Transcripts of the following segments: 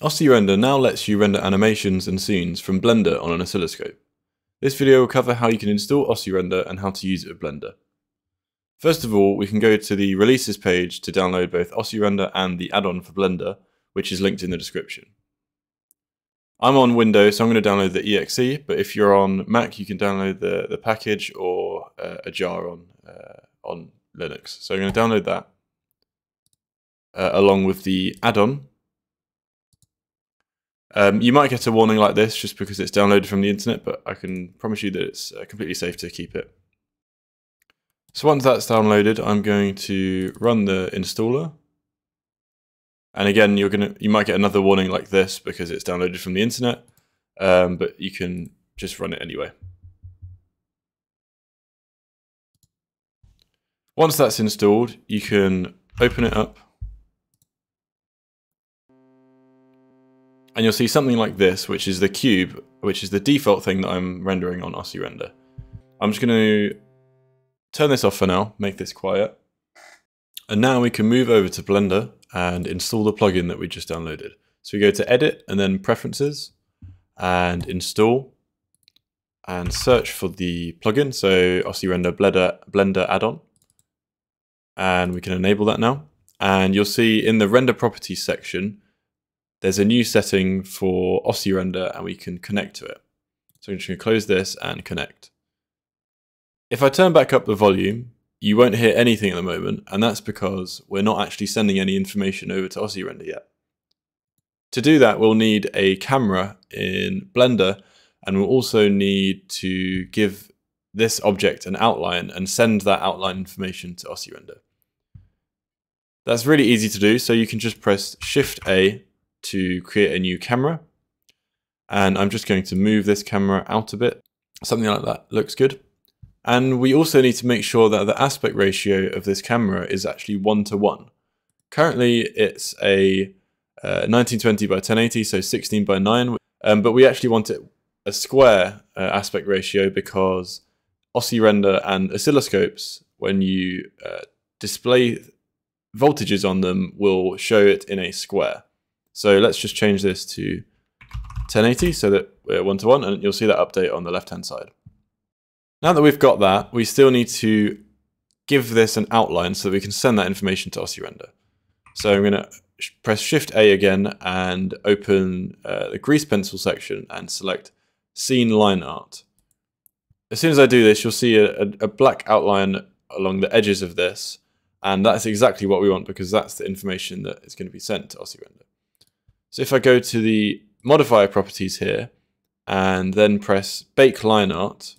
OsciRender now lets you render animations and scenes from Blender on an oscilloscope. This video will cover how you can install OsciRender and how to use it with Blender. First of all, we can go to the releases page to download both OsciRender and the add-on for Blender, which is linked in the description. I'm on Windows, so I'm going to download the exe, but if you're on Mac, you can download the, the package or uh, a jar on, uh, on Linux. So I'm going to download that uh, along with the add-on. Um, you might get a warning like this just because it's downloaded from the internet, but I can promise you that it's uh, completely safe to keep it. So once that's downloaded, I'm going to run the installer. And again, you're gonna you might get another warning like this because it's downloaded from the internet, um, but you can just run it anyway. Once that's installed, you can open it up. And you'll see something like this, which is the cube, which is the default thing that I'm rendering on OsciRender. I'm just going to turn this off for now, make this quiet. And now we can move over to Blender and install the plugin that we just downloaded. So we go to Edit and then Preferences and Install and search for the plugin, so OsciRender Blender, Blender add-on. And we can enable that now. And you'll see in the Render Properties section, there's a new setting for OsciRender and we can connect to it. So I'm just going to close this and connect. If I turn back up the volume, you won't hear anything at the moment, and that's because we're not actually sending any information over to OsciRender yet. To do that, we'll need a camera in Blender, and we'll also need to give this object an outline and send that outline information to OsciRender. That's really easy to do, so you can just press Shift A to create a new camera. And I'm just going to move this camera out a bit. Something like that looks good. And we also need to make sure that the aspect ratio of this camera is actually one to one. Currently it's a uh, 1920 by 1080, so 16 by 9, um, but we actually want it a square uh, aspect ratio because OsciRender and oscilloscopes, when you uh, display voltages on them, will show it in a square. So let's just change this to 1080 so that we're one to one, and you'll see that update on the left hand side. Now that we've got that, we still need to give this an outline so that we can send that information to OsciRender. So I'm going to press Shift A again and open uh, the grease pencil section and select Scene Line Art. As soon as I do this, you'll see a, a, black outline along the edges of this, and that's exactly what we want because that's the information that is going to be sent to OsciRender. So if I go to the modifier properties here and then press Bake Line Art,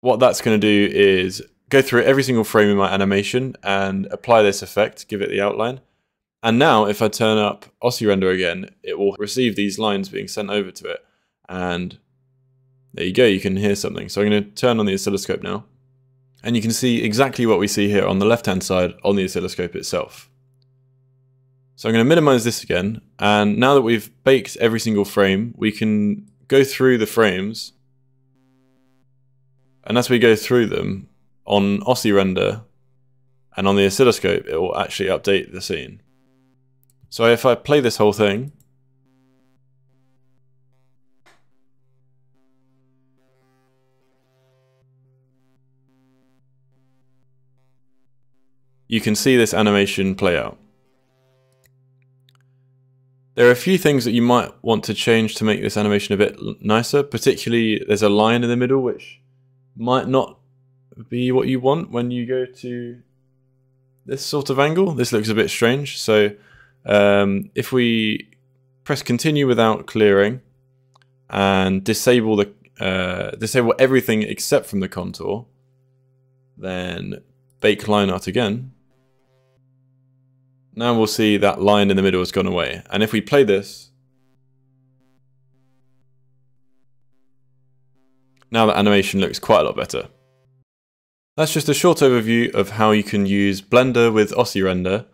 what that's going to do is go through every single frame in my animation and apply this effect, give it the outline. And now if I turn up OsciRender again, it will receive these lines being sent over to it. And there you go, you can hear something. So I'm going to turn on the oscilloscope now. And you can see exactly what we see here on the left-hand side on the oscilloscope itself. So I'm going to minimize this again. And now that we've baked every single frame, we can go through the frames and as we go through them, on OsciRender and on the oscilloscope, it will actually update the scene. So if I play this whole thing, you can see this animation play out. There are a few things that you might want to change to make this animation a bit nicer, particularly there's a line in the middle which might not be what you want when you go to this sort of angle. This looks a bit strange. So um, if we press continue without clearing and disable the uh, disable everything except from the contour, then bake line art again. Now we'll see that line in the middle has gone away. And if we play this, Now the animation looks quite a lot better. That's just a short overview of how you can use Blender with OsciRender.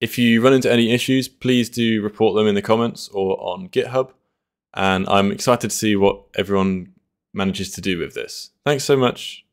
If you run into any issues, please do report them in the comments or on GitHub. And I'm excited to see what everyone manages to do with this. Thanks so much.